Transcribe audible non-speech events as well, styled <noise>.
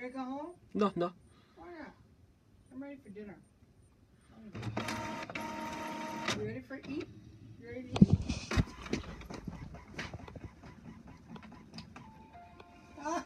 Should I go home? No, no. Why not? I'm ready for dinner. You ready for eat? You ready to eat? <laughs> Ah.